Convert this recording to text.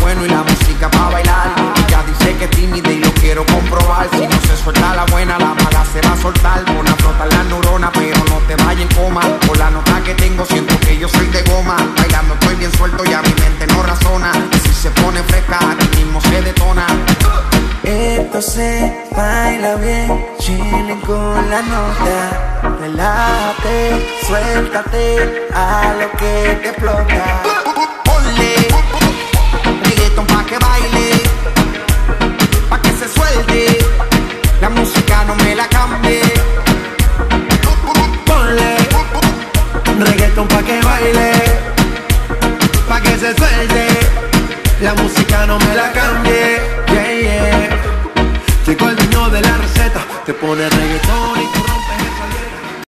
bueno y la música para bailar. Ella dice que es tímida y lo quiero comprobar. Si no se suelta la buena, la mala se va a soltar. Pon a flotar la neurona, pero no te vayas en coma. Por la nota que tengo, siento que yo soy de goma. Bailando estoy bien suelto y a mi mente no razona. Y si se pone fresca, aquí mismo se detona. Esto se baila bien, chilling con la nota. Relájate, suéltate a lo que te explota. Reggaeton pa' que baile, pa' que se suelte. La música no me la cambie, yeah, yeah. Llegó el dueño de la receta, te pone reggaeton y tu